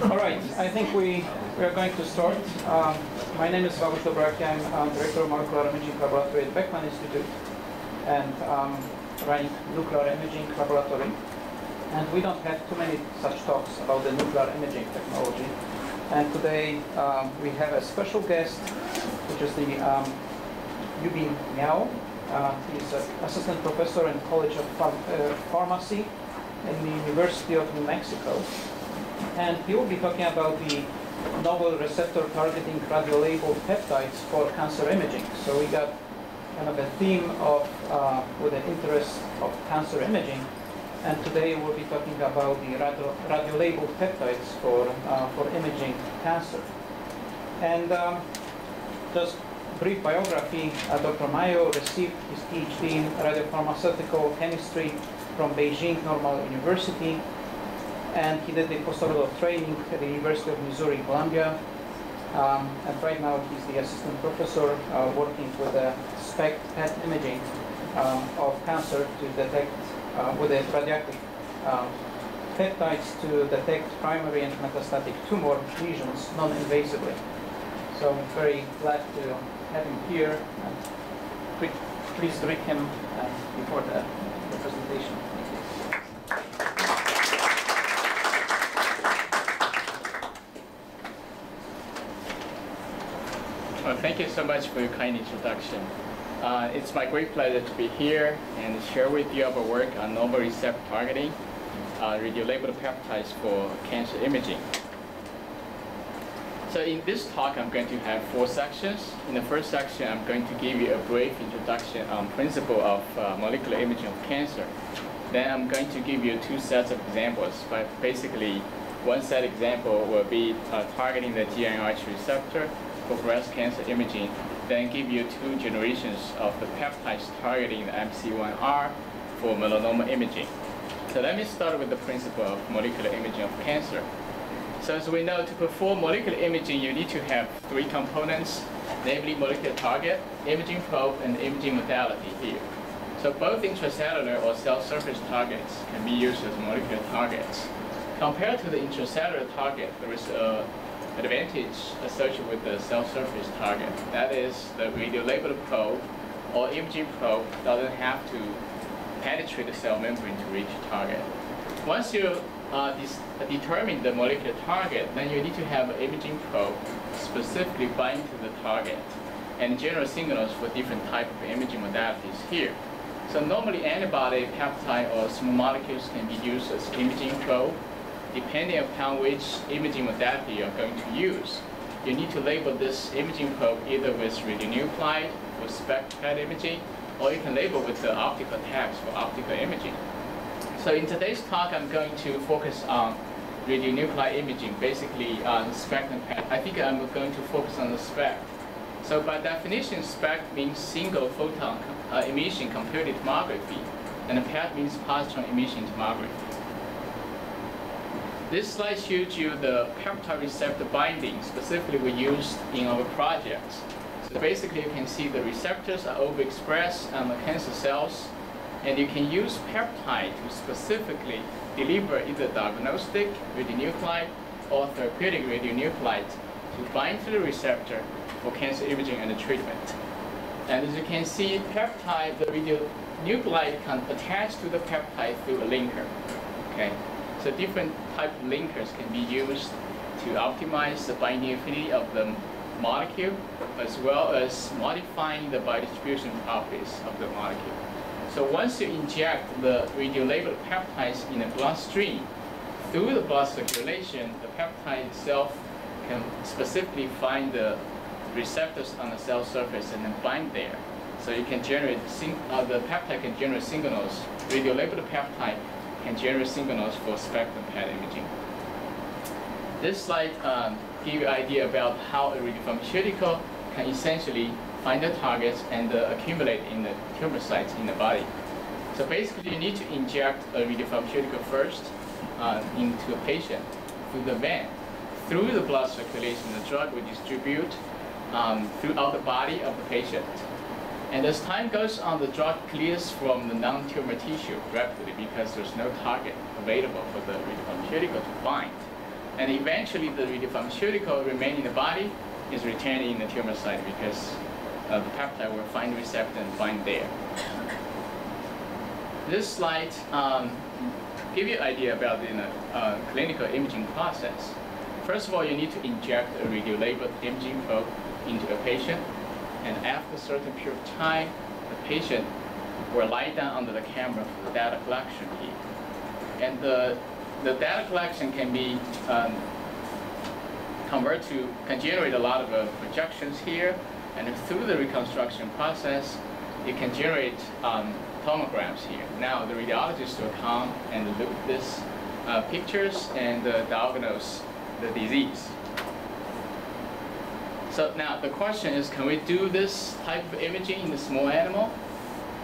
All right, I think we, we are going to start. Um, my name is Vagus Dobraki. I'm um, Director of Molecular Imaging Laboratory at Beckman Institute and um, running Nuclear Imaging Laboratory. And we don't have too many such talks about the nuclear imaging technology. And today um, we have a special guest, which is the um, Yubin Miao. Uh, he's an assistant professor in College of uh, Pharmacy in the University of New Mexico. And he will be talking about the novel receptor targeting radiolabeled peptides for cancer imaging. So we got kind of a theme of, uh, with an interest of cancer imaging. And today we'll be talking about the radio, radiolabeled peptides for, uh, for imaging cancer. And um, just brief biography, uh, Dr. Mayo received his PhD in radiopharmaceutical chemistry from Beijing Normal University and he did the postdoctoral training at the University of Missouri Columbia. Um, and right now he's the assistant professor uh, working with the SPECT PET imaging um, of cancer to detect uh, with the radioactive um, peptides to detect primary and metastatic tumor lesions non-invasively. So I'm very glad to have him here and please greet him uh, before the, the presentation. Thank you so much for your kind introduction. Uh, it's my great pleasure to be here and share with you our work on novel receptor targeting, uh, radiolabeled peptides for cancer imaging. So in this talk, I'm going to have four sections. In the first section, I'm going to give you a brief introduction on principle of uh, molecular imaging of cancer. Then I'm going to give you two sets of examples, but basically, one set example will be uh, targeting the GnRH receptor for breast cancer imaging, then give you two generations of the peptides targeting the MC1R for melanoma imaging. So let me start with the principle of molecular imaging of cancer. So as we know, to perform molecular imaging, you need to have three components, namely molecular target, imaging probe, and imaging modality here. So both intracellular or cell surface targets can be used as molecular targets. Compared to the intracellular target, there is a advantage associated with the cell surface target. That is, the radiolabeled probe or imaging probe doesn't have to penetrate the cell membrane to reach target. Once you uh, determine the molecular target, then you need to have an imaging probe specifically bind to the target and generate signals for different type of imaging modalities here. So normally antibody, peptide, or small molecules can be used as imaging probe depending upon which imaging modality you're going to use, you need to label this imaging probe either with radionuclide for SPECT PET imaging, or you can label with the optical tags for optical imaging. So in today's talk, I'm going to focus on radionuclide imaging, basically on SPECT and PET. I think I'm going to focus on the SPECT. So by definition, SPECT means single photon uh, emission computed tomography, and PET means positron emission tomography. This slide shows you the peptide receptor binding, specifically we used in our projects. So basically you can see the receptors are overexpressed on the cancer cells, and you can use peptide to specifically deliver either diagnostic radionuclide or therapeutic radionuclide to bind to the receptor for cancer imaging and treatment. And as you can see, peptide, the radionuclide can attach to the peptide through a linker. Okay. So different type of linkers can be used to optimize the binding affinity of the molecule, as well as modifying the biodistribution properties of the molecule. So once you inject the radiolabeled peptides in the bloodstream, through the blood circulation, the peptide itself can specifically find the receptors on the cell surface and then bind there. So you can generate, uh, the peptide can generate signals, radiolabeled peptide can generate signals for spectrum PET imaging. This slide um, gives you an idea about how a radiopharmaceutical can essentially find the targets and uh, accumulate in the tumor sites in the body. So basically, you need to inject a radiopharmaceutical first uh, into a patient through the vein. Through the blood circulation, the drug will distribute um, throughout the body of the patient. And as time goes on, the drug clears from the non-tumor tissue rapidly because there's no target available for the radiopharmaceutical to bind. And eventually the radiopharmaceutical remaining in the body is retained in the tumor site because uh, the peptide will find the receptor and bind there. This slide um, give you an idea about the uh, clinical imaging process. First of all, you need to inject a radiolabeled imaging probe into a patient, and after a certain period of time, the patient will lie down under the camera for the data collection here. And the, the data collection can be um, converted to, can generate a lot of uh, projections here, and through the reconstruction process, it can generate um, tomograms here. Now the radiologist will come and look at these uh, pictures and uh, diagnose the disease. So now the question is, can we do this type of imaging in the small animal?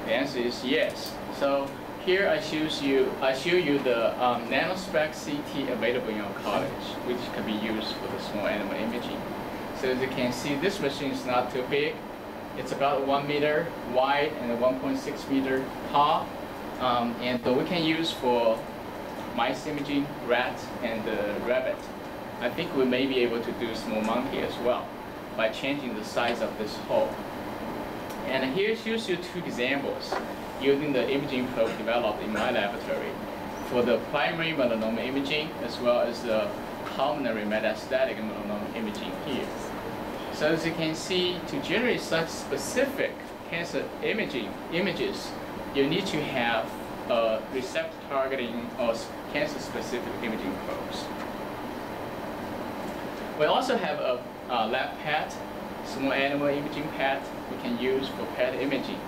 The answer is yes. So here I show you, I show you the um, nanospec CT available in our college, which can be used for the small animal imaging. So as you can see, this machine is not too big. It's about one meter wide and 1.6 meter tall. Um, and we can use for mice imaging, rat, and uh, rabbit. I think we may be able to do small monkey as well by changing the size of this hole. And here shows you two examples using the imaging probe developed in my laboratory for the primary melanoma imaging as well as the pulmonary metastatic melanoma imaging here. So as you can see, to generate such specific cancer imaging images, you need to have a receptor targeting or cancer-specific imaging probes. We also have a, a lab PET, small animal imaging PET, we can use for PET imaging.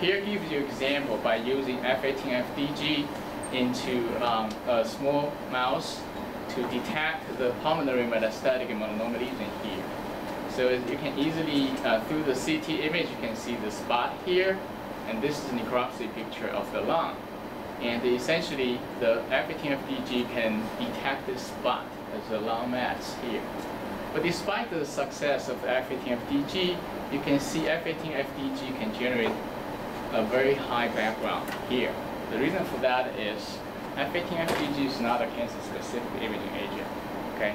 Here gives you example by using F18FDG into um, a small mouse to detect the pulmonary metastatic melanoma lesion here. So you can easily, uh, through the CT image, you can see the spot here, and this is a necropsy picture of the lung. And essentially, the F18FDG can detect this spot as a lung mass here. But despite the success of F18FDG, you can see F18FDG can generate a very high background here. The reason for that is F18FDG is not a cancer-specific imaging agent. Okay,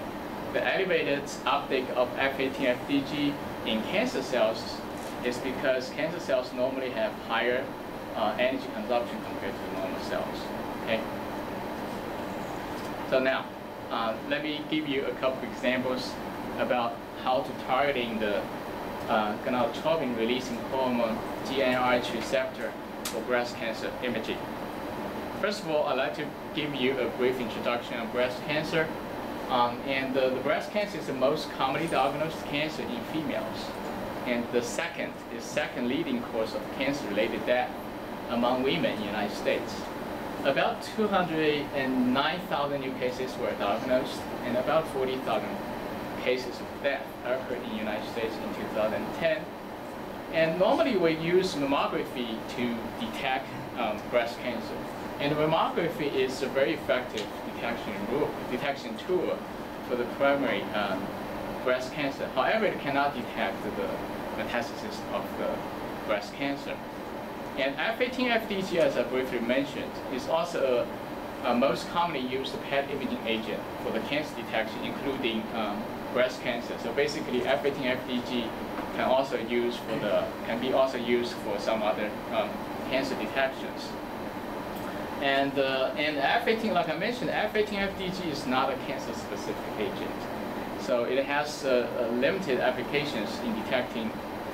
the elevated uptake of F18FDG in cancer cells is because cancer cells normally have higher uh, energy consumption compared to normal cells. Okay. So now, uh, let me give you a couple examples about how to targeting the uh, gonadotropin releasing hormone GnRH receptor for breast cancer imaging. First of all, I'd like to give you a brief introduction of breast cancer. Um, and the, the breast cancer is the most commonly diagnosed cancer in females. And the second is second leading cause of cancer-related death among women in the United States. About 209,000 new cases were diagnosed and about 40,000 cases of death occurred in the United States in 2010. And normally we use mammography to detect um, breast cancer. And mammography is a very effective detection, detection tool for the primary um, breast cancer. However, it cannot detect the metastasis of the breast cancer. And F18FDG, as I briefly mentioned, is also a, a, most commonly used PET imaging agent for the cancer detection, including um, breast cancer. So basically, F18FDG can also use for the can be also used for some other um, cancer detections. And uh, and F18, like I mentioned, F18FDG is not a cancer-specific agent. So it has uh, uh, limited applications in detecting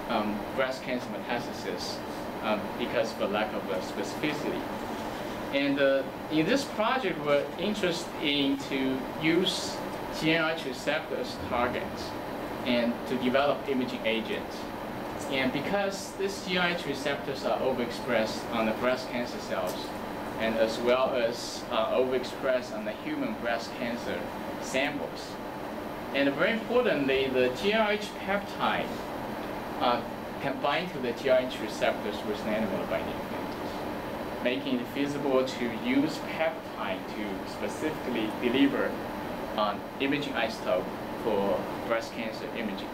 um, breast cancer metastasis um, because of a lack of uh, specificity. And uh, in this project, we're interested in to use GnRH receptors targets and to develop imaging agents. And because these GnRH receptors are overexpressed on the breast cancer cells, and as well as uh, overexpressed on the human breast cancer samples. And very importantly, the GnRH peptide uh, can bind to the GnRH receptors with nanomolar binding making it feasible to use peptide to specifically deliver um, imaging isotope for breast cancer imaging.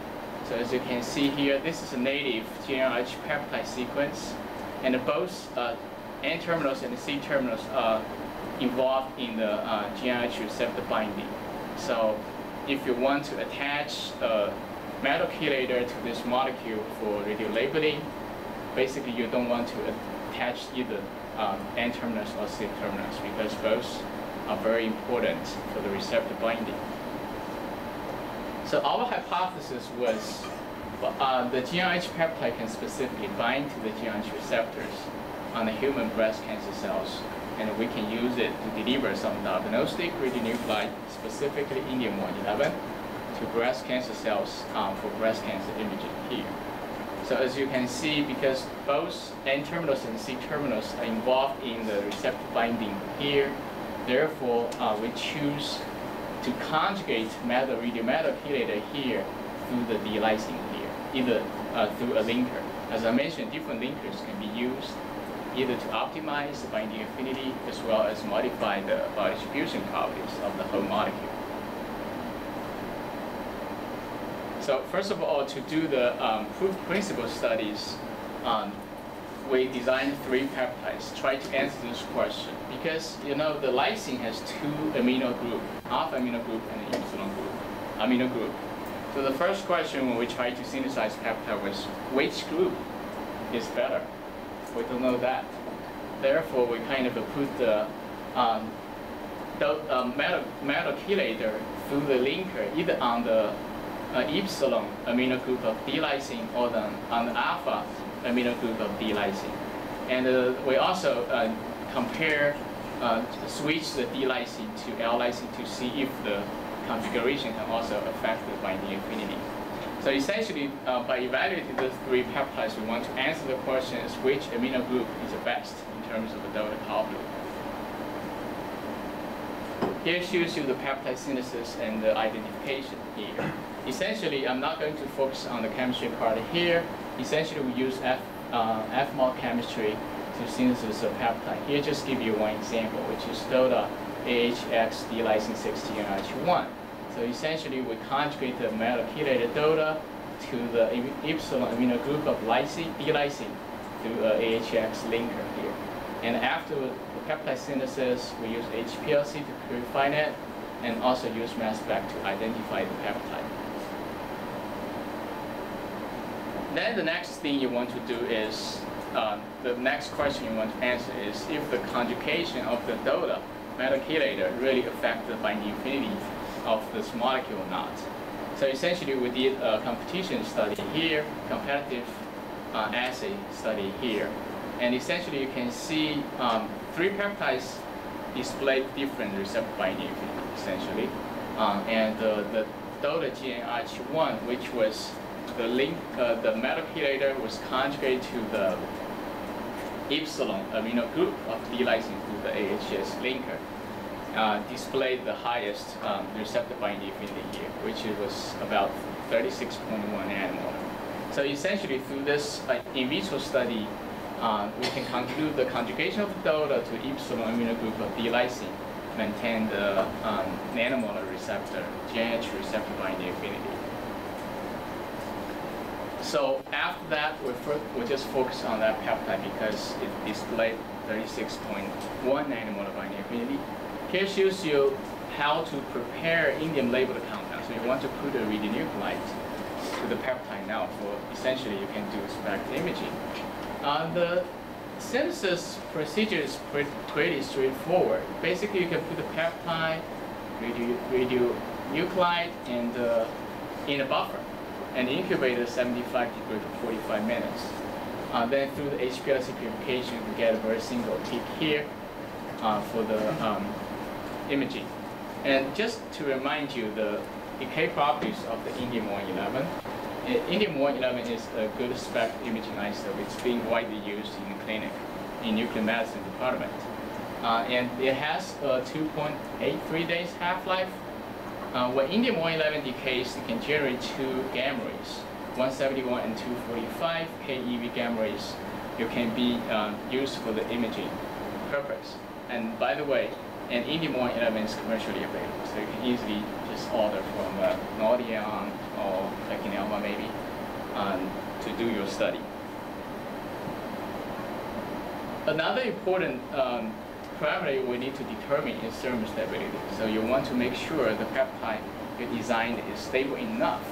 So as you can see here, this is a native GnRH peptide sequence, and both uh, N terminals and C terminals are involved in the uh, GnRH receptor binding. So if you want to attach a metal chelator to this molecule for radio labeling, basically you don't want to attach either um, N-terminus or C-terminus because both are very important for the receptor binding. So our hypothesis was uh, the GnRH peptide can specifically bind to the GnRH receptors on the human breast cancer cells, and we can use it to deliver some diagnostic radionuclide, specifically indium-111, to breast cancer cells um, for breast cancer imaging here. So as you can see, because both N-terminus and C-terminus are involved in the receptor binding here, therefore uh, we choose to conjugate metal radiometal chelator here through the D-lysine here, either uh, through a linker. As I mentioned, different linkers can be used either to optimize the binding affinity as well as modify the biodistribution properties of the whole molecule. So first of all, to do the um, proof principle studies, um, we designed three peptides, try to answer this question. Because, you know, the lysine has two amino group, alpha amino group and an epsilon group, amino group. So the first question when we try to synthesize peptide was, which group is better? We don't know that. Therefore, we kind of put the, um, the um, metal, metal chelator through the linker, either on the uh, epsilon amino group of D-lysine or the, on the alpha amino group of D-lysine. And uh, we also uh, compare, uh, switch the D-lysine to L-lysine to see if the configuration can also affect the binding affinity. So essentially, uh, by evaluating the three peptides, we want to answer the question which amino group is the best in terms of the delta coupling. Here shows you the peptide synthesis and the identification here. Essentially, I'm not going to focus on the chemistry part here. Essentially, we use F, uh, FMOL chemistry to synthesis a peptide. Here, just give you one example, which is DOTA AHX D-lysine 16 RH1. So essentially, we conjugate the metal chelated DOTA to the epsilon amino group of lysine, D-lysine through a AHX linker here. And after peptide synthesis, we use HPLC to purify it and also use mass spec to identify the peptide. Then the next thing you want to do is, uh, the next question you want to answer is if the conjugation of the DOTA metal chelator really affect the binding affinity of this molecule or not. So essentially we did a competition study here, competitive uh, assay study here. And essentially you can see um, three peptides display different receptor binding essentially. Um, and uh, the DOTA GnRH1, which was the link, uh, the metal chelator was conjugated to the epsilon amino group of D-lysine through the AHS linker uh, displayed the highest um, receptor binding affinity here, which was about 36.1 nanomolar. So essentially, through this uh, in vitro study, uh, we can conclude the conjugation of DOTA to epsilon amino group of D-lysine maintain the um, nanomolar receptor, GnRH receptor binding affinity. So after that, we, we just focus on that peptide because it displayed 36.1 nanomolar binding affinity. Here shows you how to prepare indium labeled compound. So you want to put a radionuclide to the peptide now for essentially you can do spectral imaging. Uh, the synthesis procedure is pretty, pretty straightforward. Basically you can put the peptide, radio, radionuclide, and uh, in a buffer and incubate at 75 degrees for 45 minutes. Uh, then through the HPLC purification, we get a very single peak here uh, for the um, imaging. And just to remind you, the decay properties of the indium-111. Indium-111 is a good spec imaging isotope. It's being widely used in the clinic, in nuclear medicine department. Uh, and it has a 2.83 days half-life. Uh, when indium-111 decays, it can generate two gamma rays, 171 and 245 keV gamma rays. You can be um, used for the imaging purpose. And by the way, and indium-111 is commercially available, so you can easily order from uh, or PerkinElmer maybe um, to do your study. Another important um, primarily we need to determine its thermostability. So you want to make sure the peptide you designed is stable enough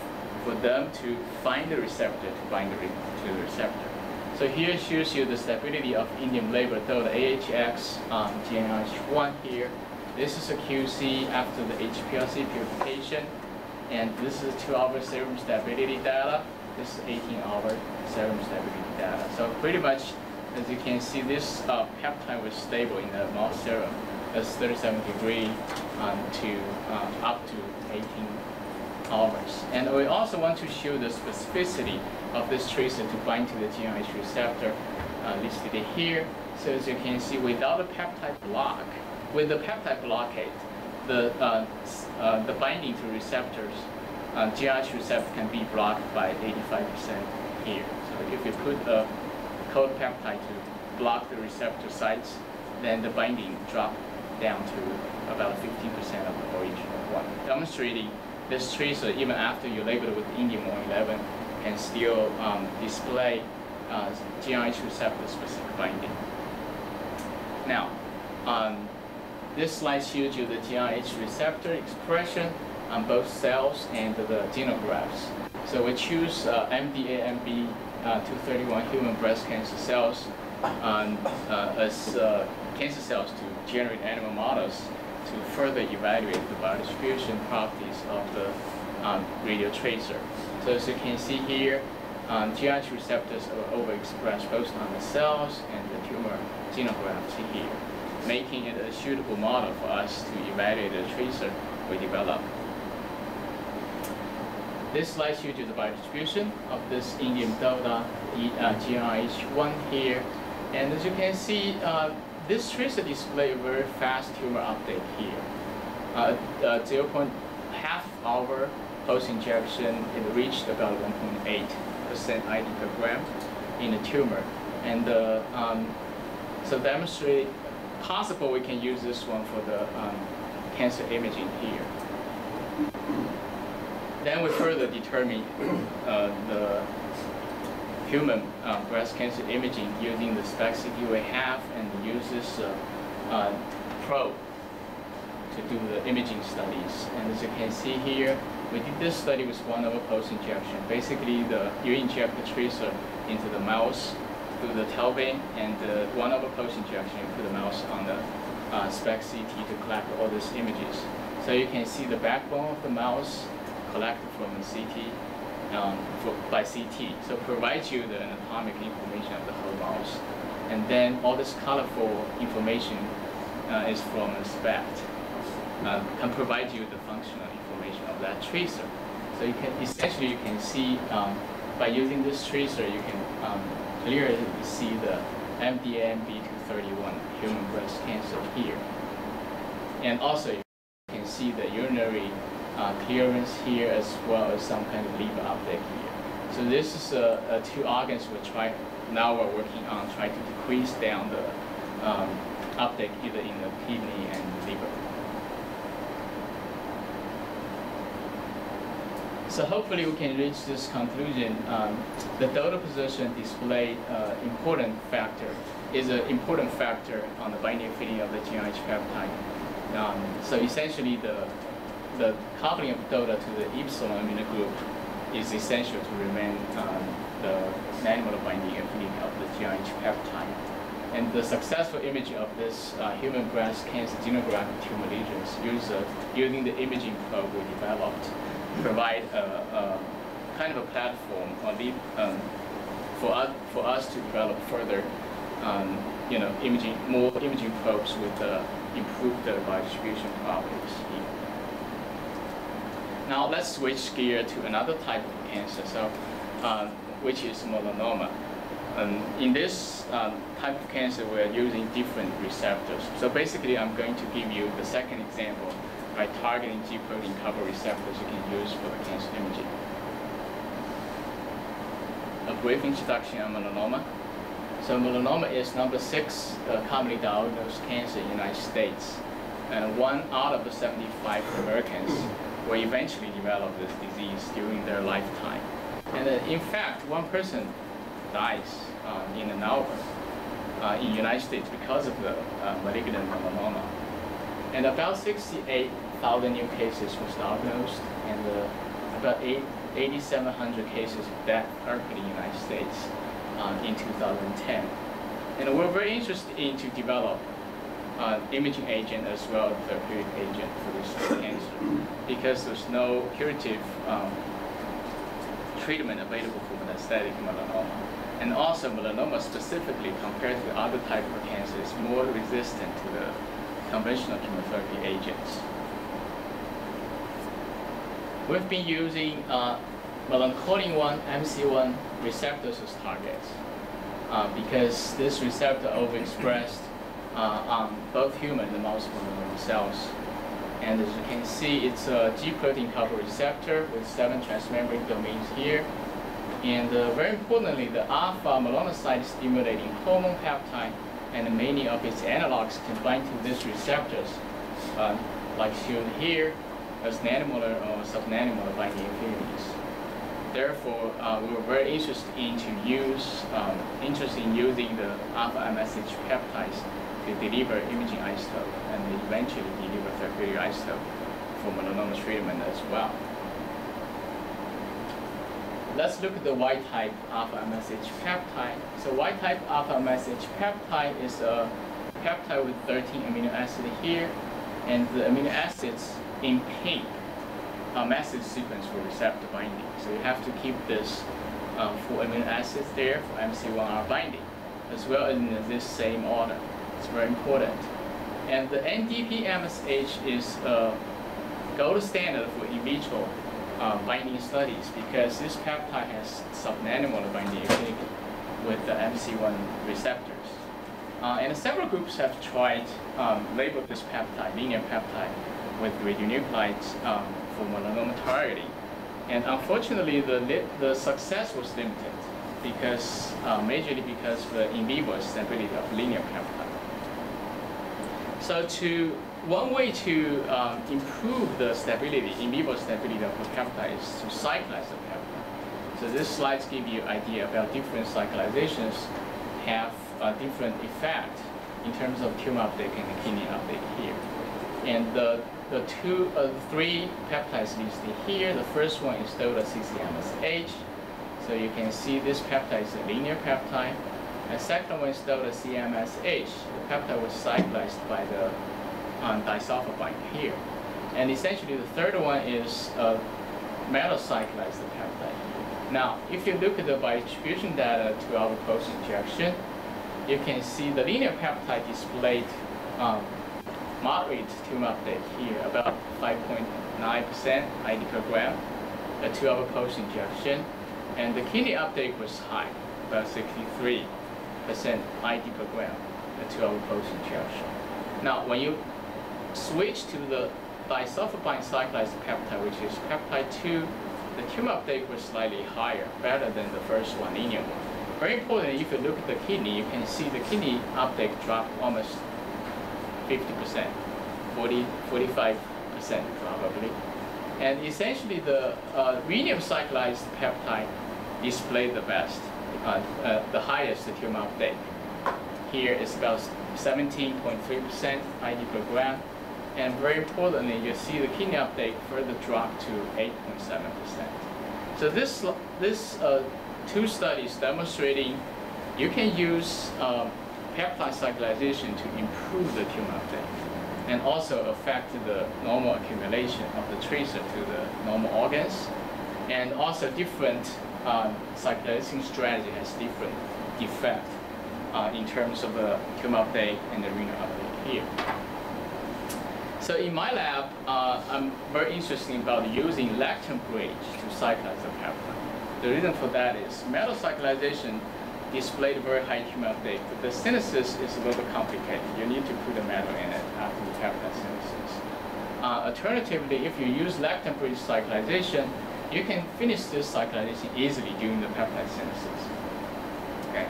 for them to find the receptor to bind the, to the receptor. So here shows you the stability of indium label DOTA AHX um, GNRH1 here. This is a QC after the HPLC purification. And this is 2-hour serum stability data. This is 18-hour serum stability data. So pretty much, as you can see, this uh, peptide was stable in the mouse serum. That's 37 degree um, to uh, up to 18 hours. And we also want to show the specificity of this tracer to bind to the GnRH receptor uh, listed here. So as you can see, without a peptide block, with the peptide blockade, the, uh, uh, the binding to receptors, uh, GnRH receptor can be blocked by 85% here. So if you put a cold peptide to block the receptor sites, then the binding drop down to about 15% of the original one, demonstrating this tracer, even after you label it with indium 111, can still um, display uh, GnRH receptor specific binding. Now, um, this slide shows you the GnRH receptor expression on both cells and the xenografts. So we choose uh, MDA-MB uh, 231 human breast cancer cells um, uh, as uh, cancer cells to generate animal models to further evaluate the biodistribution properties of the um, radio tracer. So as you can see here, um, receptors are overexpressed both on the cells and the tumor xenografts here, making it a suitable model for us to evaluate the tracer we develop. This slide you to the biodistribution of this indium delta uh, GnRH1 here. And as you can see, uh, this tracer display a very fast tumor uptake here. Uh, uh, 0. half hour post-injection, it reached about 1.8% ID per gram in the tumor. And uh, um, so demonstrate possible we can use this one for the um, cancer imaging here. Then we further determine uh, the human uh, breast cancer imaging using the SPECT CT we have and use this uh, uh, probe to do the imaging studies. And as you can see here, we did this study with one over post-injection. Basically, the, you inject the tracer into the mouse through the tail vein, and uh, one over post-injection, you put the mouse on the uh, SPECT CT to collect all these images. So you can see the backbone of the mouse collected from the CT um, for, by CT. So provides you the anatomic information of the whole mouse. And then all this colorful information uh, is from the. Uh, can provide you the functional information of that tracer. So you can essentially you can see um, by using this tracer you can um, clearly you see the MDA-MB231 human breast cancer here. And also you can see the urinary uh, clearance here as well as some kind of liver uptake here. So this is a two organs we try now we're working on trying to decrease down the um, uptake either in the kidney and liver. So hopefully we can reach this conclusion. Um, the DOTA position display uh, important factor is an important factor on the binding affinity of the GnRH peptide. Um, so essentially the the coupling of DOTA to the epsilon amino group is essential to remain um, the nanomolar binding affinity of the GnRH peptide. And the successful imaging of this uh, human breast cancer xenographic tumor lesions uh, using the imaging probe we developed provide a, a kind of a platform or lead, um, for, us, for us to develop further um, you know, imaging, more imaging probes with uh, improved uh, biodistribution properties. Now let's switch gear to another type of cancer, so, uh, which is melanoma. Um, in this um, type of cancer, we're using different receptors. So basically, I'm going to give you the second example by targeting G protein coupled receptors you can use for the cancer imaging. A brief introduction on melanoma. So melanoma is number six uh, commonly diagnosed cancer in the United States. And one out of the 75 Americans will eventually develop this disease during their lifetime. And uh, in fact, one person dies um, in an hour uh, in the United States because of the uh, malignant melanoma. And about 68,000 new cases was diagnosed, and uh, about 8,700 cases of death occurred in the United States uh, in 2010. And we're very interested in to develop uh, imaging agent as well as therapeutic agent for this cancer because there's no curative um, treatment available for metastatic melanoma. And also melanoma specifically compared to other type of cancer is more resistant to the conventional chemotherapy agents. We've been using uh, melanocortin-1, MC1 receptors as targets uh, because this receptor overexpressed uh, on both human and mouse melanoma cells. And as you can see, it's a G protein coupled receptor with seven transmembrane domains here. And uh, very importantly, the alpha melanocyte stimulating hormone peptide and many of its analogs can bind to these receptors, uh, like shown here, as nanomolar or subnanomolar binding affinities. Therefore, uh, we were very interested in to use, um, interested in using the alpha MSH peptides to deliver imaging isotope and eventually deliver therapeutic isotope for melanoma treatment as well. Let's look at the Y-type alpha message peptide. So Y-type alpha message peptide is a peptide with 13 amino acids here, and the amino acids in pink a message sequence for receptor binding. So you have to keep this um, four amino acids there for MC1R binding, as well as in this same order. It's very important. And the NDP-MSH is a gold standard for in vitro uh, binding studies because this peptide has subnanomolar binding affinity with the MC1 receptors. Uh, and several groups have tried um, label this peptide, linear peptide, with radionuclides um, for melanoma targeting. And unfortunately, the, the success was limited because, uh, majorly because of the in vivo stability of linear peptide. So to one way to um, improve the stability, in vivo stability of the peptide is to cyclize the peptide. So this slides give you idea about different cyclizations have a different effect in terms of tumor uptake and kidney uptake here. And the, the two, uh, three peptides listed here, the first one is DOTA CCMSH. So you can see this peptide is a linear peptide. And second one is DOTA CMSH. The peptide was cyclized by the um, disulfide here. And essentially the third one is uh, metacyclized peptide. Now, if you look at the biodistribution data to our post-injection, you can see the linear peptide displayed um, moderate tumor uptake here, about 5.9% ID per gram, a two-hour post-injection. And the kidney uptake was high, about 63% ID per gram, a two-hour post-injection. Now, when you switch to the disulfide cyclized peptide, which is peptide 2, the tumor uptake was slightly higher, better than the first one, linear one. Very important, if you look at the kidney, you can see the kidney uptake dropped almost 50%, 40, 45% probably. And essentially the uh, rhenium cyclized peptide displayed the best, uh, uh, the highest tumor uptake. Here is about 17.3% ID per gram. And very importantly, you see the kidney uptake further drop to 8.7%. So this, this uh, two studies demonstrating you can use um, peptide cyclization to improve the tumor uptake and also affect the normal accumulation of the tracer to the normal organs. And also different um, cyclization strategy has different effect uh, in terms of the tumor uptake and the renal uptake here. So in my lab, uh, I'm very interested about using lactam bridge to cyclize the peptide. The reason for that is metal cyclization displayed very high uptake, but the synthesis is a little complicated. You need to put the metal in it after the peptide synthesis. Uh, alternatively, if you use lactam bridge cyclization, you can finish this cyclization easily during the peptide synthesis. Okay.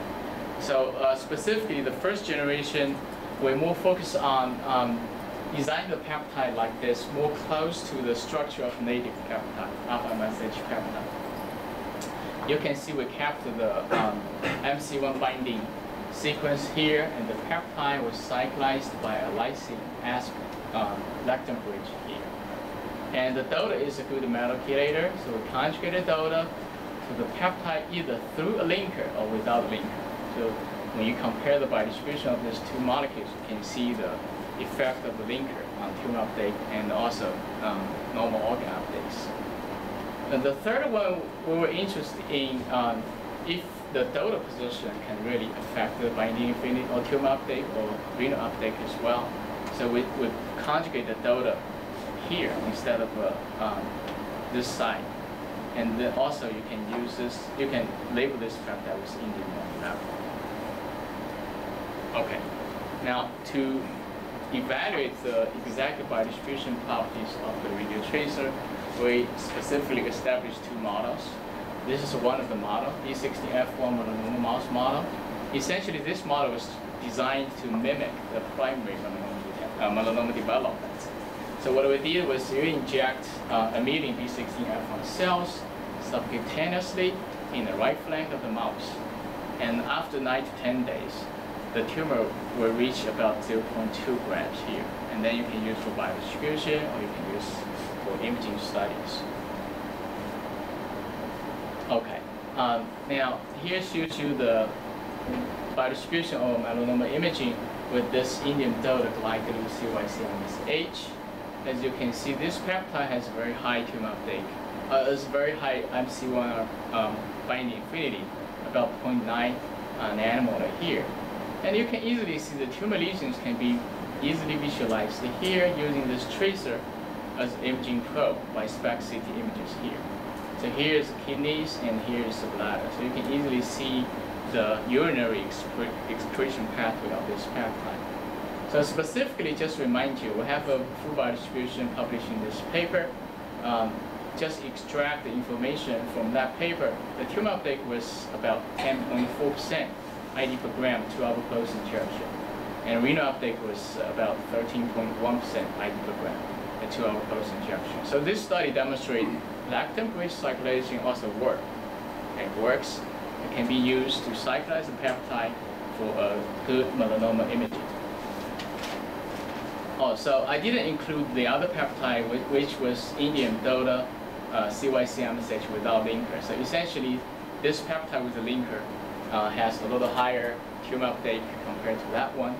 So uh, specifically, the first generation, we're more focused on um, designing the peptide like this, more close to the structure of native peptide, alpha MSH peptide you can see we kept the um, MC1 binding sequence here, and the peptide was cyclized by a lysine asp um, lectin bridge here. And the DOTA is a good metal chelator, so we conjugate the DOTA to the peptide either through a linker or without a linker. So when you compare the biodistribution of these two molecules, you can see the effect of the linker on tumor update and also um, normal organ updates. And the third one we were interested in um, if the DOTA position can really affect the binding affinity or tumor uptake or renal uptake as well. So we, would conjugate the DOTA here instead of uh, um, this side. And then also you can use this, you can label this peptide with indium map. Okay. Now to evaluate the exact biodistribution properties of the radio tracer, we specifically established two models. This is one of the model, E16F1 melanoma mouse model. Essentially, this model was designed to mimic the primary melanoma, uh, melanoma development. So what we did was we inject uh, emitting B16F1 cells subcutaneously in the right flank of the mouse. And after 9 to 10 days, the tumor will reach about 0.2 grams here. And then you can use for biodistribution or you can use for imaging studies. Okay, um, now here shows you the biodistribution of melanoma imaging with this indium DOTA glycolipid CYCMSH as you can see, this peptide has very high tumor uptake. Uh, it's very high MC1 um, binding affinity, about 0.9 uh, nanomolar here. And you can easily see the tumor lesions can be easily visualized here using this tracer as imaging probe by SPECT CT images here. So here is the kidneys and here is the bladder. So you can easily see the urinary excretion pathway of this peptide. So specifically, just remind you, we have a full biodistribution published in this paper. Um, just extract the information from that paper. The tumor uptake was about 10.4% ID per gram to our post injection. And renal uptake was about 13.1% ID per gram at two hour post injection. So this study demonstrates lectin bridge cyclization also works. It works. It can be used to cyclize the peptide for a good melanoma imaging. Oh, so I didn't include the other peptide, which was indium DOTA uh, without linker. So essentially, this peptide with the linker uh, has a little higher tumor uptake compared to that one,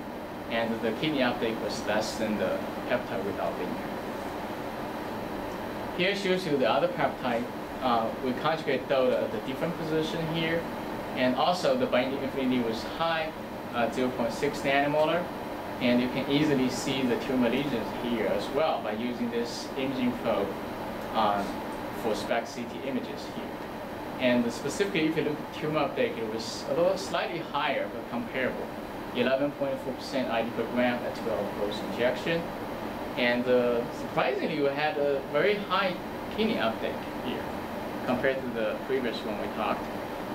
and the kidney uptake was less than the peptide without linker. Here shows you the other peptide. Uh, we conjugate DOTA at a different position here, and also the binding affinity was high, uh, 0.6 nanomolar, and you can easily see the tumor lesions here as well by using this imaging probe uh, for SPECT CT images here. And specifically, if you look at tumor uptake, it was a little slightly higher but comparable. 11.4% ID per gram at 12 post injection. And uh, surprisingly, we had a very high kidney uptake here compared to the previous one we talked.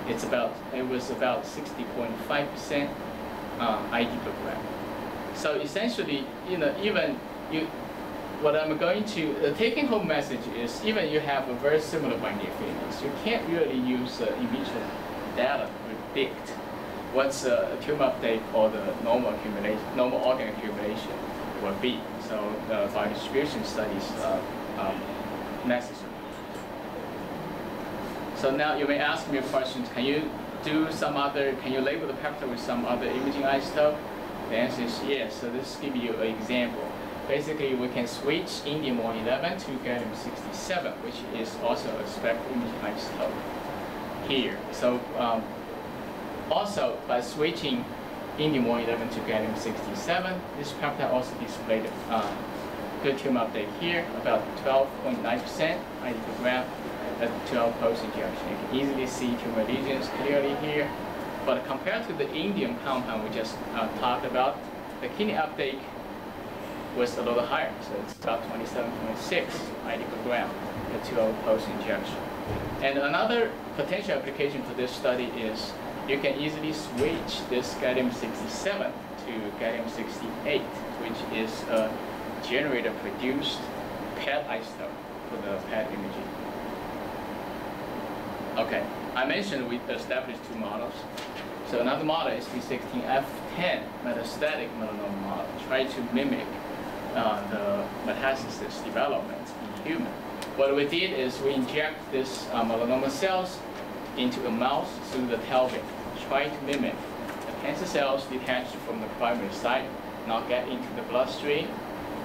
It's about, it was about 60.5% uh, ID per gram. So essentially, you know, even you, what I'm going to, the taking home message is even you have a very similar binding affinities, you can't really use uh, in data to predict what's uh, tumor uptake or the normal accumulation, normal organ accumulation will be. So the biodistribution studies are um, necessary. So now you may ask me a question, can you do some other, can you label the peptide with some other imaging isotope? The answer is yes. So this give you an example. Basically, we can switch indium-111 to gallium-67, which is also a SPECT imaging isotope here. So um, also by switching indium-111 to gallium-67, this peptide also displayed uh, good tumor uptake here, about 12.9% I gram at 12 post injection. You can easily see tumor lesions clearly here. But compared to the indium compound we just uh, talked about, the kidney uptake was a little higher. So it's about 27.6 ID per gram at 2 hour post-injection. And another potential application for this study is you can easily switch this gallium-67 to gallium-68, which is a generator-produced PET isotope for the PET imaging. Okay, I mentioned we established two models. So another model is the 16F10 metastatic melanoma model. Try to mimic uh, the metastasis development in human. What we did is we inject this uh, melanoma cells into a mouse through the tailbone. Try to mimic the cancer cells detached from the primary site, not get into the bloodstream,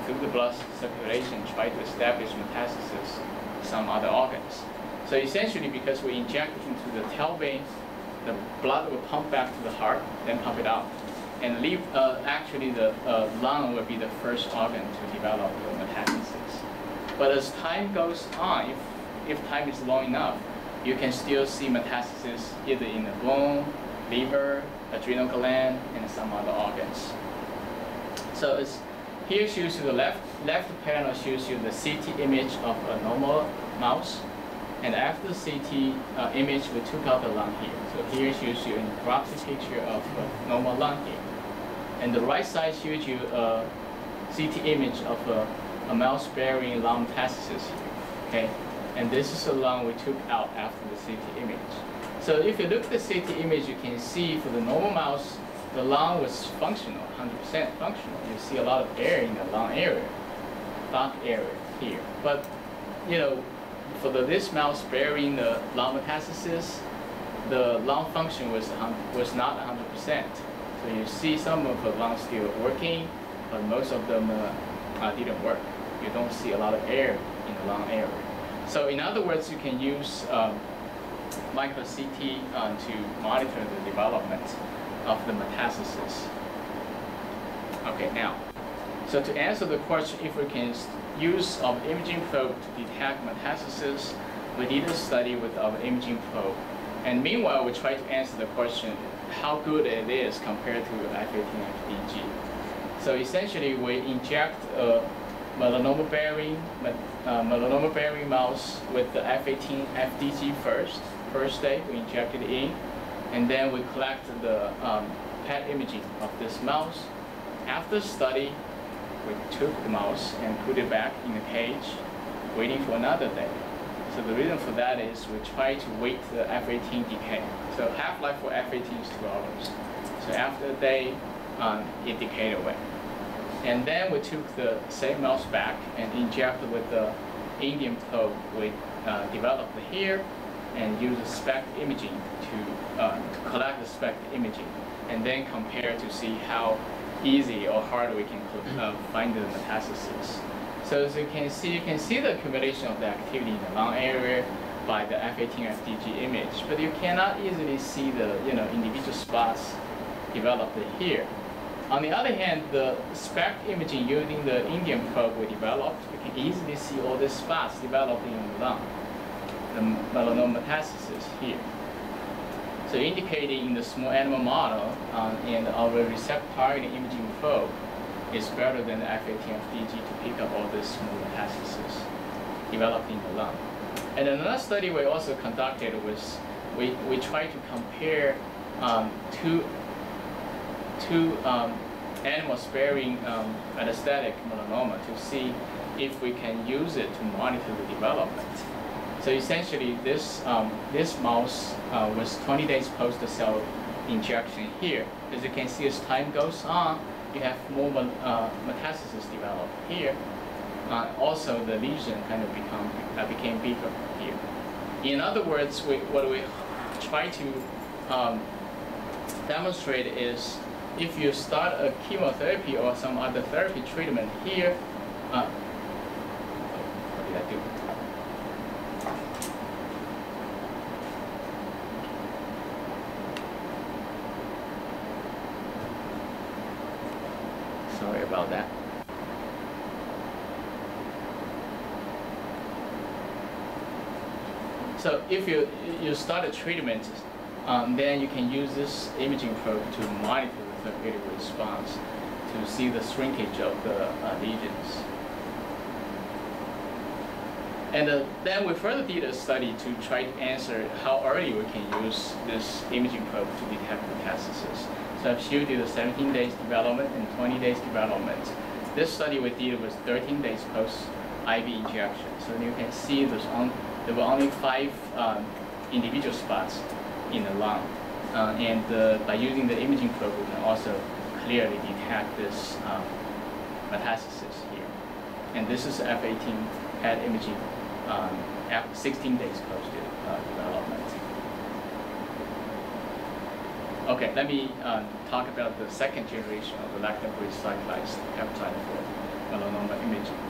through the blood circulation, try to establish metastasis in some other organs. So essentially, because we inject into the tailbone, the blood will pump back to the heart, then pump it out. And uh, actually the uh, lung will be the first organ to develop metastasis. But as time goes on, if, if time is long enough, you can still see metastasis either in the bone, liver, adrenal gland, and some other organs. So it's, here shows you the left, left panel shows you the CT image of a normal mouse. And after the CT uh, image, we took out the lung here. So here shows you a proxy picture of a normal lung here. And the right side shows you a CT image of a, a mouse bearing lung metastasis. Okay? And this is the lung we took out after the CT image. So if you look at the CT image, you can see for the normal mouse, the lung was functional, 100% functional. You see a lot of air in the lung area, dark area here. But, you know, for the, this mouse bearing the lung metastasis, the lung function was, was not 100%. So you see some of the lungs still working, but most of them uh, uh, didn't work. You don't see a lot of air in the lung area. So in other words, you can use um, micro CT uh, to monitor the development of the metastasis. Okay, now, so to answer the question if we can use of imaging probe to detect metastasis, we did a study with our imaging probe. And meanwhile, we try to answer the question how good it is compared to F18FDG. So essentially, we inject a melanoma bearing, uh, melanoma bearing mouse with the F18 FDG first. First day, we inject it in, and then we collect the um, PET imaging of this mouse. After study, we took the mouse and put it back in the cage, waiting for another day. So the reason for that is we try to wait the F18 decay. So half-life for F18 is two hours. So after a day, um, it decayed away. And then we took the same mouse back and injected with the indium probe we uh, developed here and use the SPECT imaging to, uh, to collect the SPECT imaging and then compare to see how easy or hard we can uh, find the metastasis. So as you can see, you can see the accumulation of the activity in the lung area by the F18 FDG image, but you cannot easily see the you know individual spots developed here. On the other hand, the SPECT imaging using the indium probe we developed, you can easily see all the spots developing in the lung, the melanoma metastasis here. So indicating in the small animal model um, and our receptor targeting imaging probe is better than the F18FDG to pick up all this small metastasis developed in the lung. And another study we also conducted was we, we tried to compare um, two, two um, animals bearing um, metastatic melanoma to see if we can use it to monitor the development. So essentially, this, um, this mouse uh, was 20 days post the cell injection here. As you can see, as time goes on, you have more uh, metastasis develop here. Uh, also, the lesion kind of become, uh, became bigger here. In other words, we, what we try to um, demonstrate is if you start a chemotherapy or some other therapy treatment here, uh, what did I do? Sorry about that. So if you you start a treatment, um, then you can use this imaging probe to monitor the therapeutic response to see the shrinkage of the uh, lesions. And uh, then we further did a study to try to answer how early we can use this imaging probe to detect metastasis. So I've showed you the 17 days development and 20 days development. This study we did was 13 days post IV injection. So you can see there's on, there were only five um, individual spots in the lung Uh, and uh, by using the imaging probe, we can also clearly detect this um, metastasis here. And this is F18 PET imaging um, after 16 days post uh, development. Okay, let me um, talk about the second generation of the lactam-bridge cyclized peptide for melanoma imaging.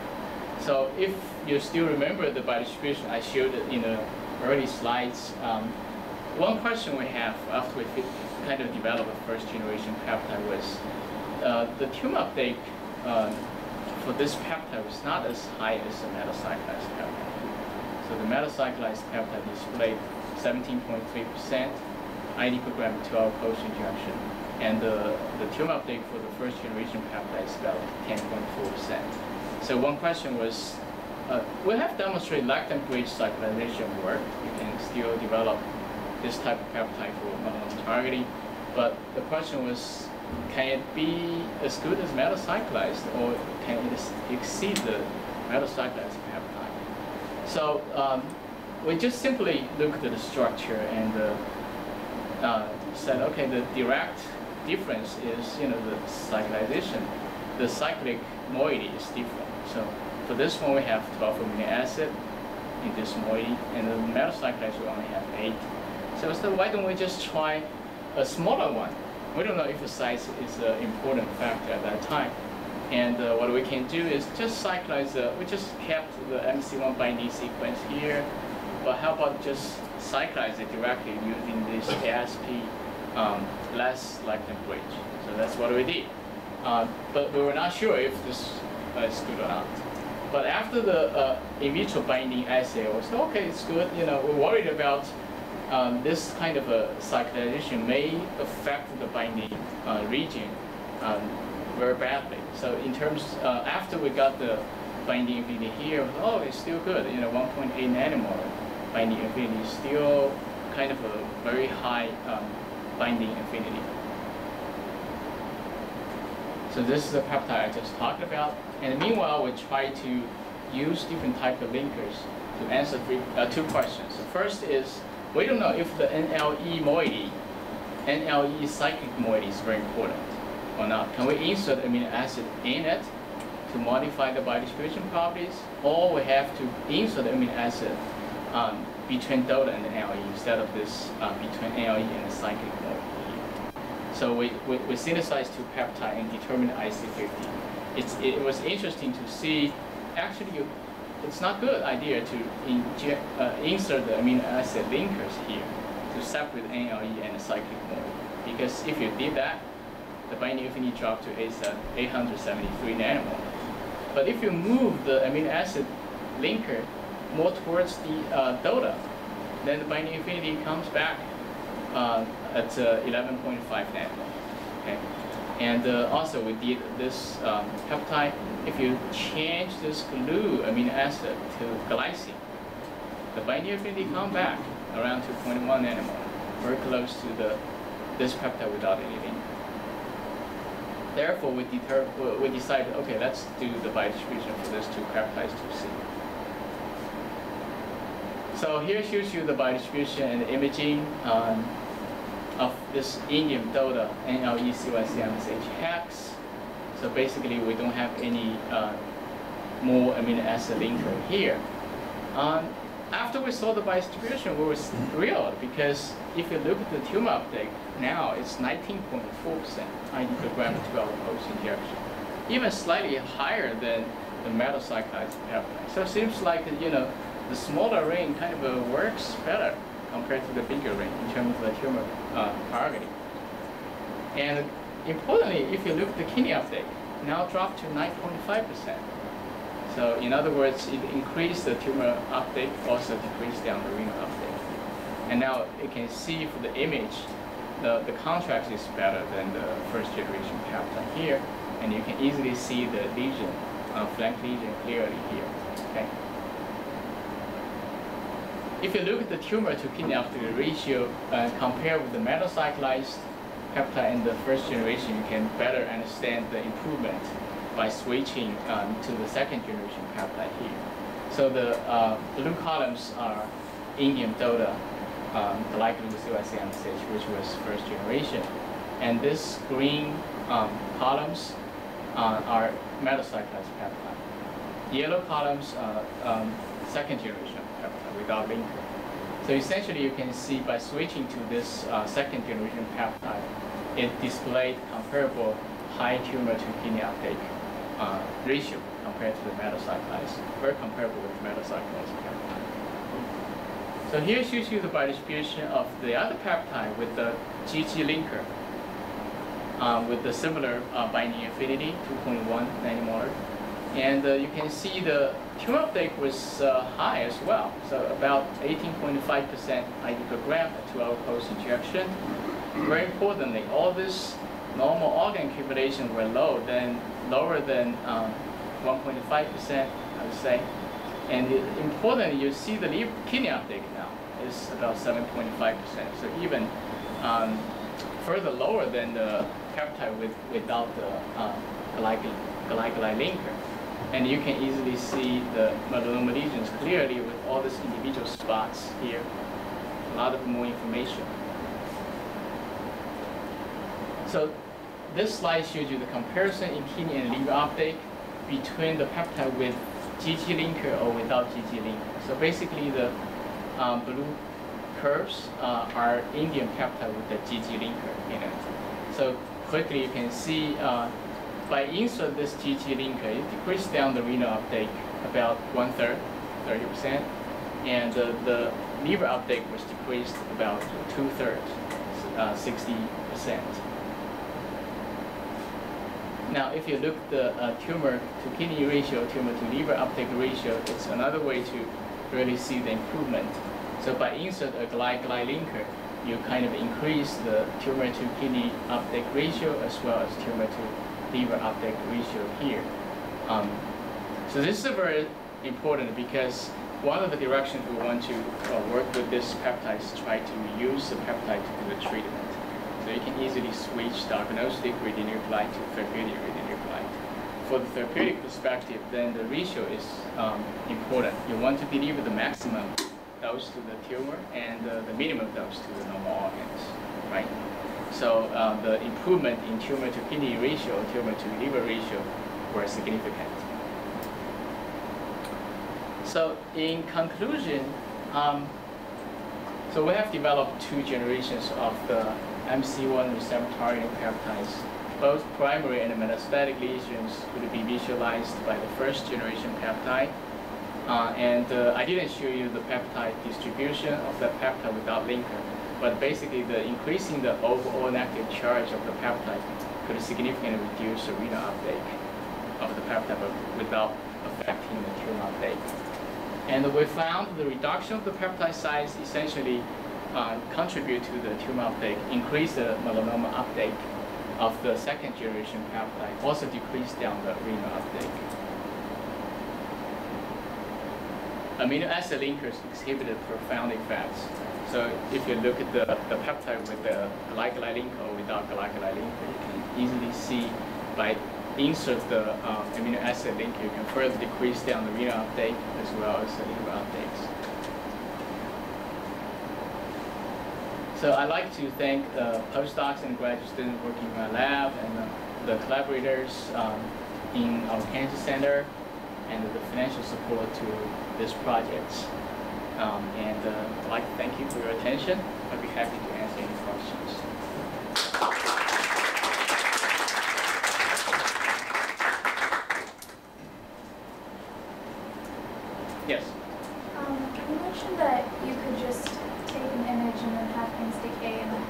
So if you still remember the biodistribution I showed in the early slides, um, one question we have after we kind of developed the first generation peptide was uh, the tumor uptake um, for this peptide was not as high as the metal-cyclized peptide. So the metal-cyclized peptide displayed 17.3% ID per gram 12 post injection, and the, the tumor uptake for the first generation peptide is about 10.4%. So one question was, uh, we have demonstrated lactam bridge cyclization work. You can still develop this type of peptide for melanoma targeting, but the question was, can it be as good as metal-cyclized, or can it exceed the metal-cyclized peptide? So um, we just simply looked at the structure and uh, uh, said, okay, the direct difference is, you know, the cyclization. The cyclic moiety is different. So for this one, we have 12 amino acid in this moiety, and the metal-cyclized we only have 8. So, so why don't we just try a smaller one? We don't know if the size is an important factor at that time. And uh, what we can do is just cyclize, uh, we just kept the MC1 binding sequence here, but how about just cyclize it directly using this ASP um, less lactam bridge. So that's what we did. Uh, but we were not sure if this is good or not. But after the uh, in vitro binding assay, we said, okay, it's good. You know, we're worried about um, this kind of a cyclization may affect the binding uh, region um, very badly. So in terms, uh, after we got the binding affinity here, oh, it's still good. You know, 1.8 nanomolar binding affinity is still kind of a very high um, binding affinity. So this is the peptide I just talked about. And meanwhile, we try to use different type of linkers to answer three, uh, two questions. The first is, we don't know if the NLE moiety, NLE cyclic moiety is very important or not. Can we insert amino acid in it to modify the biodistribution properties? Or we have to insert the amino acid um, between DOTA and NLE instead of this uh, between NLE and the cyclic. So we, we, we synthesized two peptide and determined IC50 it's, it was interesting to see, actually, you, it's not good idea to inject, uh, insert the amino acid linkers here to separate NLE and cyclic mode. Because if you did that, the binding affinity dropped to 873 nanomolar. But if you move the amino acid linker more towards the uh, DOTA, then the binding affinity comes back uh, at 11.5 nanomolar. Okay? And uh, also we did this um, peptide, if you change this Glu amino acid to glycine, the binding affinity come back around 2.1 nanomolar, very close to the this peptide without anything. Therefore, we, deter, we decided, okay, let's do the biodistribution for these two peptides to see. So here shows you the biodistribution and the imaging. Um, of this indium DOTA NLECYCMSH hex. So basically, we don't have any uh, more amino acid linker here. Um, after we saw the biodistribution, we were thrilled because if you look at the tumor uptake, now it's 19.4% ID per gram 12 post injection, even slightly higher than the metal-cyclized peptide. So it seems like you know the smaller ring kind of uh, works better compared to the bigger ring in terms of the tumor uh, targeting. And importantly, if you look at the kidney uptake, now dropped to 9.5%. So in other words, it increased the tumor uptake, also decreased the renal uptake. And now you can see for the image, the, the contrast is better than the first generation peptide here, and you can easily see the lesion, uh, flank lesion clearly here. Okay. If you look at the tumor to kidney uptake ratio uh, compared with the metal-cyclized peptide in the first generation, you can better understand the improvement by switching um, to the second generation peptide here. So the uh, blue columns are indium DOTA um, MSH, which was first generation. And this green um, columns uh, are metacyclase peptide. Yellow columns are um, second generation without linker. So essentially you can see by switching to this uh, second generation peptide, it displayed comparable high tumor to kidney uptake uh, ratio compared to the metacyclase, very comparable with metacyclase peptide. So here shows you the biodistribution of the other peptide with the GG linker uh, with the similar uh, binding affinity, 2.1 nanomolar. And uh, you can see the tumor uptake was uh, high as well, so about 18.5% ID per gram at two hour post injection. Very importantly, all this normal organ accumulation were low, then lower than 1.5%, um, I would say. And importantly, you see the kidney uptake now is about 7.5%. So even um, further lower than the peptide with, without the glycolide linker. And you can easily see the melanoma lesions clearly with all these individual spots here. A lot of more information. So this slide shows you the comparison in kidney and liver uptake between the peptide with GG linker or without GG linker. So basically the um, blue curves uh, are indium peptide with the GG linker in it. So quickly you can see uh, by insert this GG linker, it decreases down the renal uptake about one third, 30%, and uh, the liver uptake was decreased about two thirds, uh, 60%. Now, if you look the uh, tumor to kidney ratio, tumor to liver uptake ratio, it's another way to really see the improvement. So by insert a gly-gly linker, you kind of increase the tumor to kidney uptake ratio as well as tumor to liver uptake ratio here. Um, so this is very important because one of the directions we want to uh, work with this peptide is try to use the peptide to do the treatment. So you can easily switch diagnostic radionuclide to therapeutic radionuclide. For the therapeutic perspective, then the ratio is um, important. You want to deliver the maximum dose to the tumor and uh, the minimum dose to the normal organs, right? So uh, the improvement in tumor to kidney ratio, tumor to liver ratio were significant. So in conclusion, um, so we have developed two generations of the MC1 receptor targeting peptides. Both primary and metastatic lesions could be visualized by the first generation peptide uh, and uh, I didn't show you the peptide distribution of the peptide without linker, but basically the increasing the overall negative charge of the peptide could significantly reduce the renal uptake of the peptide without affecting the tumor uptake. And we found the reduction of the peptide size essentially uh, contribute to the tumor uptake, increase the melanoma uptake of the second generation peptide, also decrease down the renal uptake. amino acid linkers exhibited profound effects. So if you look at the, the peptide with the glycolide link or without glycolide link, you can easily see by insert the uh, amino acid link, you can further decrease down the renal uptake as well as the liver uptakes. So I'd like to thank the postdocs and graduate students working in my lab and the, the collaborators um, in our cancer center and the financial support to this project. Um, and uh, I'd like to thank you for your attention. I'd be happy to answer any questions. Yes? Um, you mentioned that you could just take an image and then have things decay and then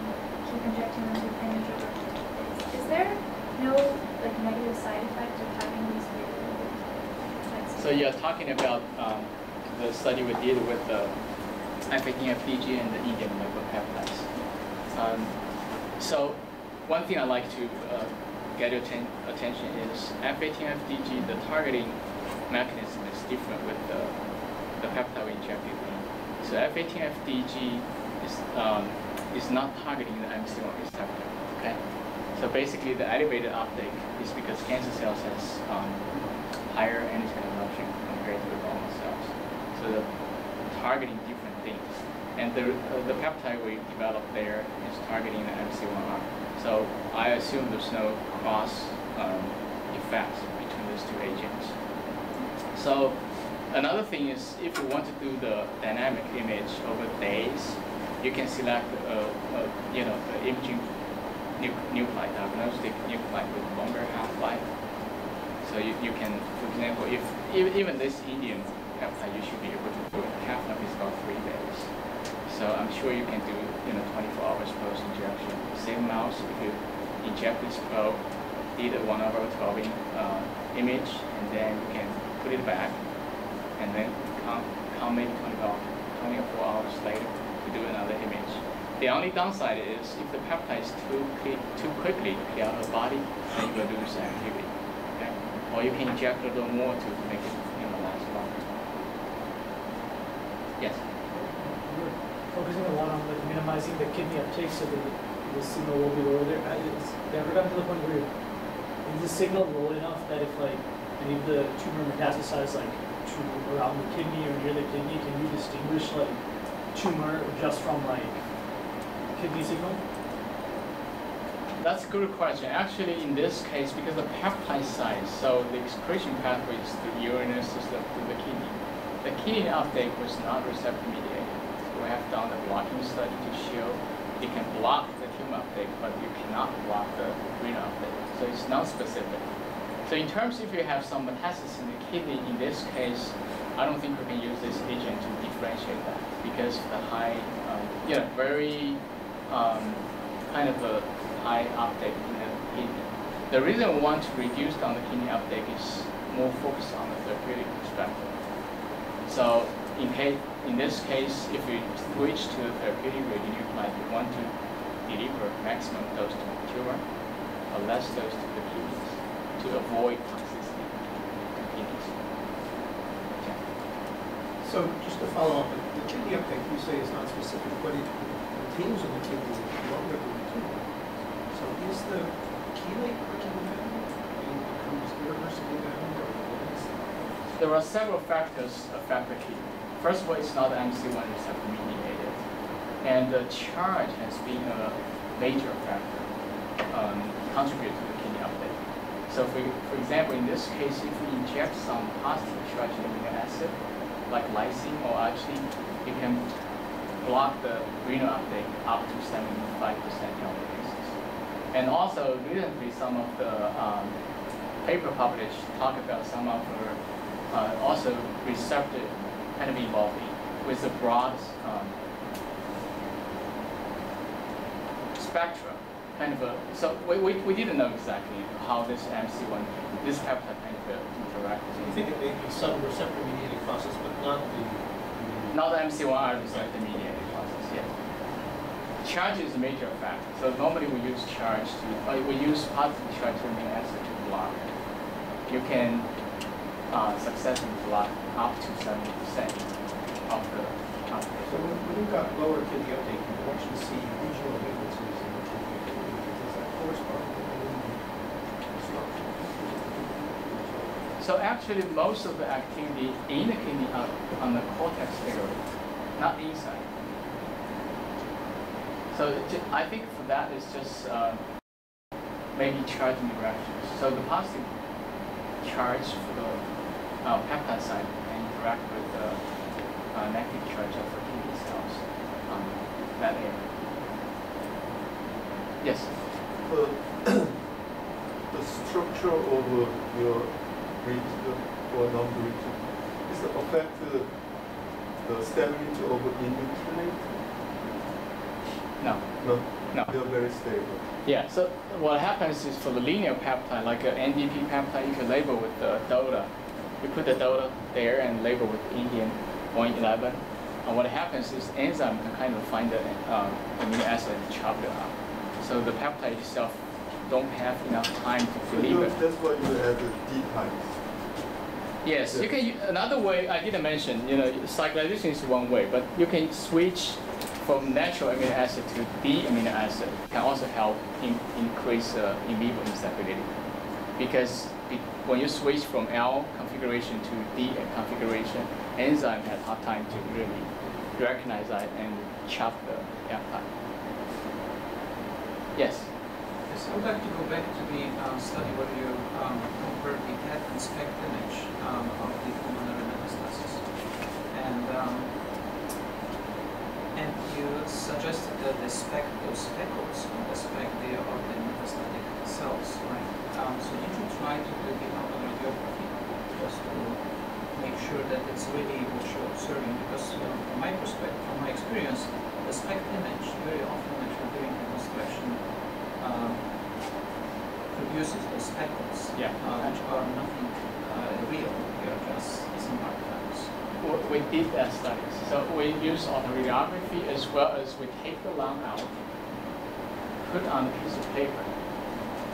keep injecting them with image over days. Is there no like negative side effect of having these so you're talking about um, the study we did with the F18FDG and the indium glycopeptides. Um, so one thing I'd like to uh, get your atten attention is F18FDG, the targeting mechanism is different with the, the peptide we injected in. So F18FDG is, um, is not targeting the MC1 receptor, okay? So basically the elevated uptake is because cancer cells has um, higher antigen eruption compared to the normal cells. So the targeting different things. And the, uh, the peptide we developed there is targeting the MC1R. So I assume there's no cross um, effects between these two agents. So another thing is if you want to do the dynamic image over days, you can select uh, uh, you know the imaging nu nuclide diagnostic nuclide with longer half-life. So you, you can, for example, if even this indium peptide, you should be able to do it. Half-life is about three days. So I'm sure you can do you know 24 hours post injection. Same mouse, if you inject this probe, did a one hour 12 uh, image, and then you can put it back, and then come, come maybe 24, 24 hours later to do another image. The only downside is if the peptide is too too quickly clear the body, then you will lose activity. Okay? Or you can inject a little more to make it you know, last longer. Yes. Focusing a lot on like minimizing the kidney uptake so that the signal will be lower there. I- It's never gotten to the point where is the signal low enough that if like any of the tumor metastasize like to around the kidney or near the kidney, can you distinguish like tumor just from like kidney signal? That's a good question. Actually, in this case, because the peptide size, so the excretion pathway is through the urinary system to the kidney. The kidney uptake was not receptor mediated. So we have done a blocking study to show you can block the tumor uptake, but you cannot block the renal uptake. So it's not specific. So in terms if you have some metastasis in the kidney, in this case, I don't think we can use this agent to differentiate that because the high, um, know, very um, kind of a high uptake in the kidney. The reason we want to reduce down the kidney uptake is more focused on the therapeutic perspective. So in case, in this case, if you switch to therapeutic radionuclide, you want to deliver maximum dose to the tumor, or less dose to the kidneys to avoid toxicity to kidneys. Yeah. So just to follow up, the kidney uptake you say is not specific, but it retains in the kidney longer than the tumor. So is the chelate regimen down? And becomes irreversibly down or what is that? There are several factors affect the kidney. First of all, it's not MC1 receptor mediated, and the charge has been a major factor um, to the kidney uptake. So, for, for example, in this case, if we inject some positive charged amino acid, like lysine or arginine, you can block the renal uptake up to 75% on the basis. And also, recently, some of the um, paper published talk about some of the uh, also receptor kind of with the broad um, spectrum, kind of a, so we, we, we didn't know exactly how this MC1, this peptide kind of interacts. You think it may be some receptor mediated process, but not the, the- Not the MC1R receptor mediated process, yes. Charge is a major factor. So normally we use charge to, uh, we use positive charge amino acid to block. You can uh, successfully block up to 70% of the so uptake. when when you've got lower kidney uptake, you you to see regional differences in the kidney activity. Does that correspond to the structure? So actually, most of the activity in the kidney are on the cortex area, not inside. So I think for that it's just uh, maybe charge interactions. So the positive charge for the uh, peptide side can interact with the uh, negative charge of the kidney cells on that area. Yes. The, the structure of uh, your bridge or non-bridge, is it affect the, the stability of enucleate? No. No, No. they're very stable. Yeah, so what happens is for the linear peptide, like an NDP peptide, you can label with the DOTA. You put the DOTA there and label with indium 0.11. And what happens is enzyme can kind of find the um, amino acid and chop it up. So the peptide itself don't have enough time to So deliver. that's why you have the D types. Yes, you can, another way, I didn't mention, you know, cyclization is one way, but you can switch from natural amino acid to D amino acid can also help in, increase uh, in vivo instability. Because be, when you switch from L configuration to D configuration, enzyme has hard time to really recognize that and chop the type. Yes. Yes, I would like to go back to the um, study where you um, compared the CAT and SPECT image um, of the pulmonary metastasis. And, um, and you suggested that the speck, those speckles on the SPECT, they are the metastatic cells, right? Um, so you try to do the radiography just to make sure that it's really what you're observing? Because you know, from my perspective, from my experience, the SPECT image very often when you're doing reconstruction um, those speckles, Yeah. uh, which are nothing uh, real. They are just some artifacts. We- did that studies. So we use autoradiography as well as we take the lung out, put on a piece of paper,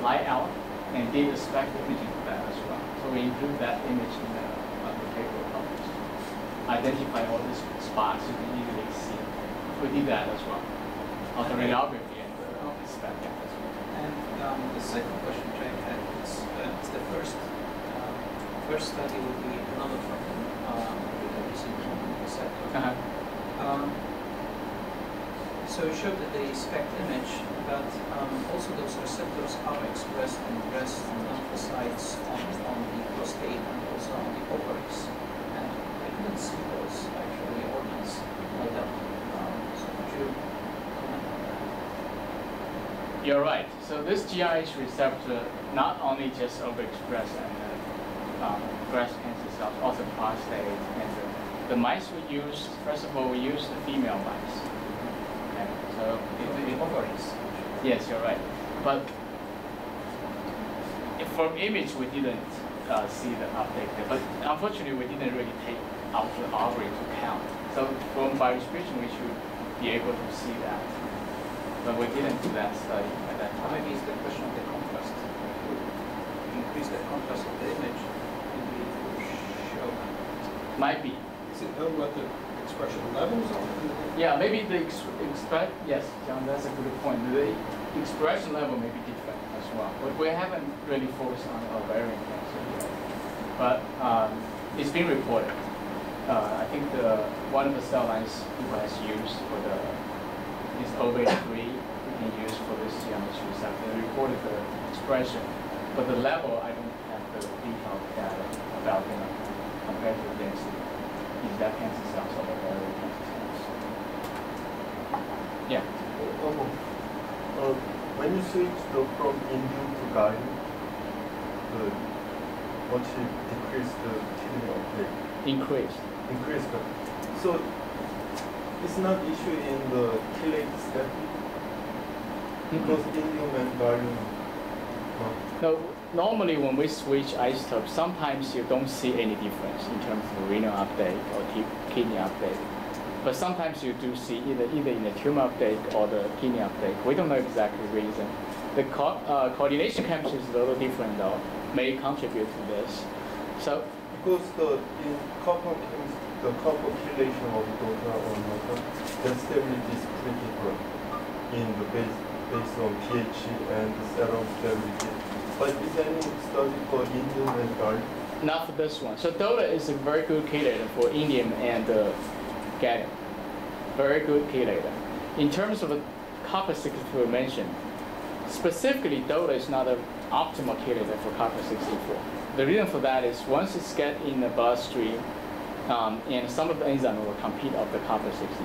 lie out, and did a spectral imaging of that as well. So we include that image in the, on the paper published. Identify all these spots you can easily see. We did that as well. Autoradiography and the spectrum as well. And um, the second question which I had is, uh, is the first uh, first study would be another problem um, with the receptor. Uh-huh. Um, so you showed that the SPECT image, but um, also those receptors are expressed in breast and lymphocytes on, on the prostate and also on the ovaries. And I couldn't see those actually organs light up. Um, so could you comment on that? You're right. So this GRH receptor not only just overexpress in the um, breast cancer cells, also prostate cancer. the, mice we use, first of all, we use the female mice. Okay, so it, it, ovaries. yes, you're right. But if from image we didn't uh, see the uptake there, but unfortunately we didn't really take out the ovary to count. So from biodistribution we should be able to see that. But we didn't do that study at that time. maybe it's the question of the contrast. If you increase the contrast of the image, maybe it will show. Might be. Is it known what the expression levels are? Yeah, maybe the ex- express, yes, John, that's a good point. The expression level may be different as well. But we haven't really focused on ovarian cancer yet. But um, it's been reported. Uh, I think the one of the cell lines people has used for the is OVA3 we can use for this GMH receptor. They reported the expression, but the level I don't have the detailed data about you know, compared to the density in that cancer cells or cancer cells. Yeah. More. Uh, when you switch the from indium to gallium, the once you decrease the kidney uptake, Increase. increase the so it's not issue in the chelate therapy because Indium and Gallium. Uh, No, normally when we switch isotopes, sometimes you don't see any difference in terms of renal uptake or ki- kidney uptake. But sometimes you do see either either in the tumor uptake or the kidney uptake. We don't know exactly the reason. The co- uh, coordination chemistry is a little different though, may contribute to this. So because the in copper the copper chelation of DOTA or NOTA, the stability is pretty good in the base based on pH and the serum stability. But is any study for Indium and not for this one. So DOTA is a very good chelator for indium and uh, gallium. Very good chelator. In terms of copper 64 mentioned, specifically DOTA is not an optimal chelator for copper 64. The reason for that is once it's get in the bloodstream, um, and some of the enzyme will compete of the copper 64.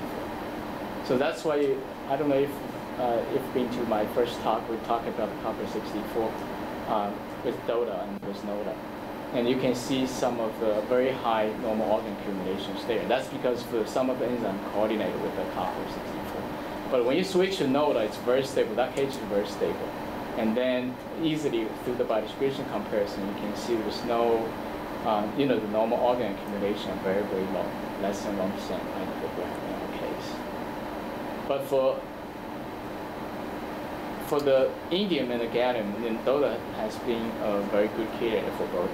So that's why I don't know if uh, if been to my first talk, we talked about the copper 64 um, with DOTA and with NOTA. And you can see some of the very high normal organ accumulations there. That's because the, some of the enzyme coordinated with the copper 64. But when you switch to NOTA, it's very stable. That case is very stable. And then easily through the biodistribution comparison, you can see there's no, um, you know, the normal organ accumulation very, very low, less than 1% microgram in our case. But for for the indium and the gallium, then DOTA has been a very good carrier for both